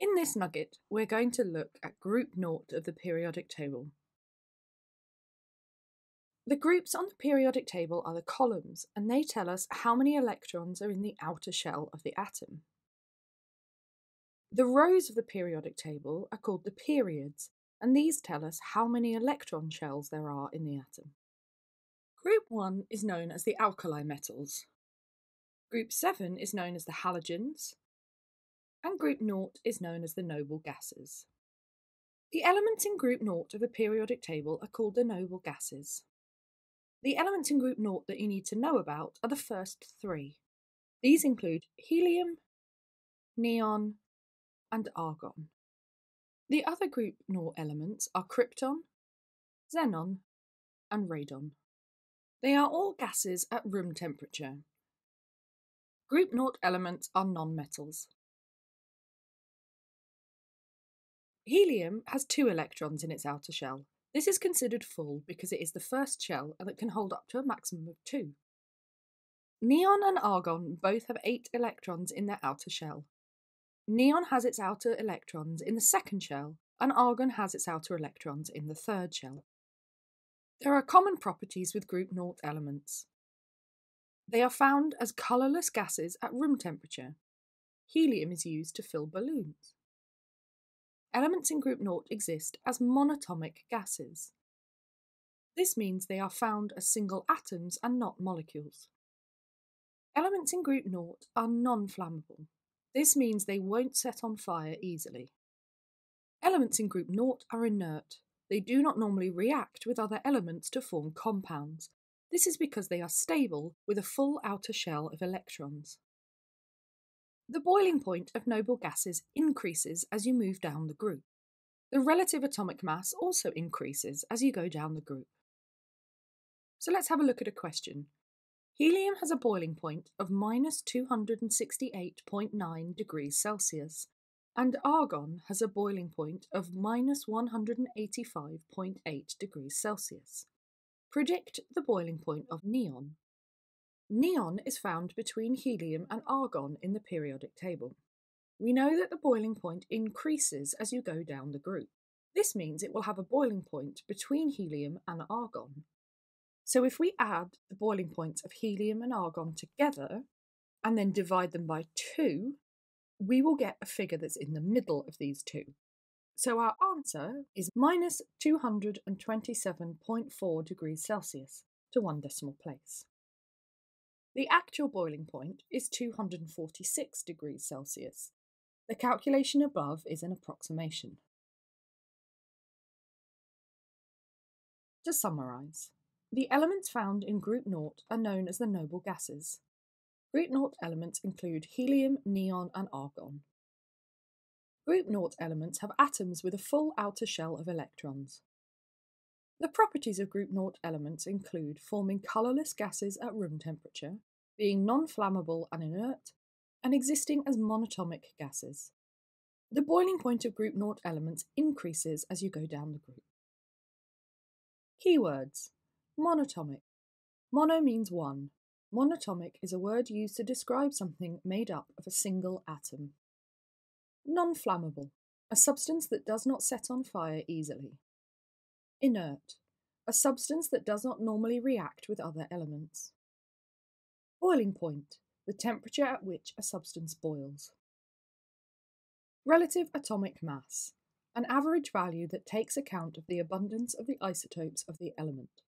In this nugget, we're going to look at group naught of the periodic table. The groups on the periodic table are the columns, and they tell us how many electrons are in the outer shell of the atom. The rows of the periodic table are called the periods, and these tell us how many electron shells there are in the atom. Group 1 is known as the alkali metals. Group 7 is known as the halogens, and group naught is known as the noble gases. The elements in group naught of the periodic table are called the noble gases. The elements in group naught that you need to know about are the first three. These include helium, neon, and argon. The other group naught elements are krypton, xenon, and radon. They are all gases at room temperature. Group naught elements are nonmetals. Helium has two electrons in its outer shell. This is considered full because it is the first shell and it can hold up to a maximum of two. Neon and argon both have eight electrons in their outer shell. Neon has its outer electrons in the second shell, and argon has its outer electrons in the third shell. There are common properties with group naught elements. They are found as colourless gases at room temperature. Helium is used to fill balloons. Elements in group naught exist as monatomic gases. This means they are found as single atoms and not molecules. Elements in group naught are non flammable. This means they won't set on fire easily. Elements in group naught are inert. They do not normally react with other elements to form compounds. This is because they are stable with a full outer shell of electrons. The boiling point of noble gases increases as you move down the group. The relative atomic mass also increases as you go down the group. So let's have a look at a question. Helium has a boiling point of minus 268.9 degrees Celsius, and argon has a boiling point of minus 185.8 degrees Celsius. Predict the boiling point of neon. Neon is found between helium and argon in the periodic table. We know that the boiling point increases as you go down the group. This means it will have a boiling point between helium and argon. So if we add the boiling points of helium and argon together and then divide them by 2, we will get a figure that's in the middle of these two. So our answer is minus 227.4 degrees Celsius to one decimal place. The actual boiling point is 246 degrees Celsius. The calculation above is an approximation. To summarise, the elements found in group naught are known as the noble gases. Group naught elements include helium, neon, and argon. Group naught elements have atoms with a full outer shell of electrons. The properties of group naught elements include forming colourless gases at room temperature, being non-flammable and inert, and existing as monatomic gases. The boiling point of group naught elements increases as you go down the group. Keywords Monatomic. Mono means one. Monatomic is a word used to describe something made up of a single atom. Non flammable. A substance that does not set on fire easily. Inert. A substance that does not normally react with other elements. Boiling point, the temperature at which a substance boils. Relative atomic mass, an average value that takes account of the abundance of the isotopes of the element.